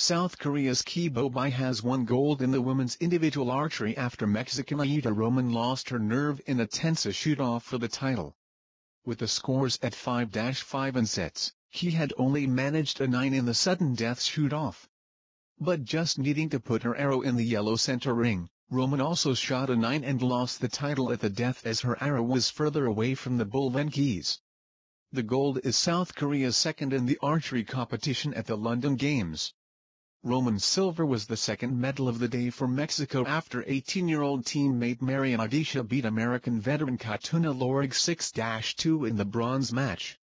South Korea's Ki Bo Bae has won gold in the women's individual archery after Mexican Aida Roman lost her nerve in a tense shoot-off for the title. With the scores at 5-5 in sets, he had only managed a 9 in the sudden death shoot-off. But just needing to put her arrow in the yellow center ring, Roman also shot a 9 and lost the title at the death as her arrow was further away from the Bulven keys. The gold is South Korea's second in the archery competition at the London Games. Roman silver was the second medal of the day for Mexico after 18-year-old teammate Mariana Avitia beat American veteran Khatuna Lorig 6-2 in the bronze match.